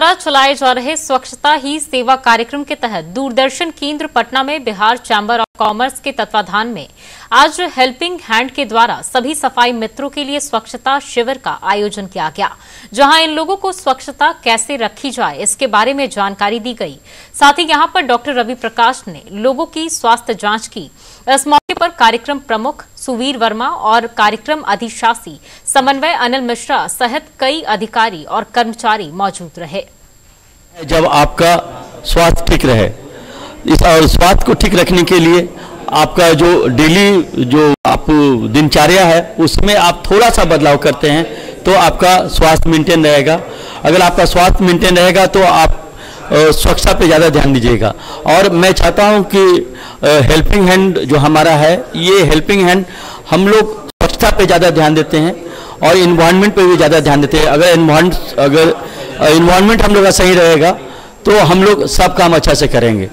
द्वारा चलाए जा रहे स्वच्छता ही सेवा कार्यक्रम के तहत दूरदर्शन केंद्र पटना में बिहार चैंबर ऑफ़ कॉमर्स के तत्वाधान में आज हेल्पिंग हैंड के द्वारा सभी सफ़ाई मित्रों के लिए स्वच्छता शिविर का आयोजन किया गया, जहाँ इन लोगों को स्वच्छता कैसे रखी जाए इसके बारे में जानकारी दी गई। साथ ही यहाँ पर डॉक्टर रवि प्रकाश ने लोगों की स्वास्थ्य जाँच की। इस पर कार्यक्रम प्रमुख सुवीर वर्मा और कार्यक्रम अधिशासी समन्वय अनिल मिश्रा सहित कई अधिकारी और कर्मचारी मौजूद रहे। जब आपका स्वास्थ्य ठीक रहे, इस और स्वास्थ्य को ठीक रखने के लिए आपका जो डेली जो आप दिनचर्या है, उसमें आप थोड़ा सा बदलाव करते हैं तो आपका स्वास्थ्य मेंटेन रहेगा। अगर आपका स्वास्थ्य मेंटेन रहेगा तो आप स्वच्छता पे ज़्यादा ध्यान दीजिएगा। और मैं चाहता हूँ कि हेल्पिंग हैंड जो हमारा है, ये हेल्पिंग हैंड हम लोग स्वच्छता पे ज़्यादा ध्यान देते हैं और इन्वायरमेंट पे भी ज़्यादा ध्यान देते हैं। अगर अगर इन्वायरमेंट हम लोग का सही रहेगा तो हम लोग सब काम अच्छा से करेंगे।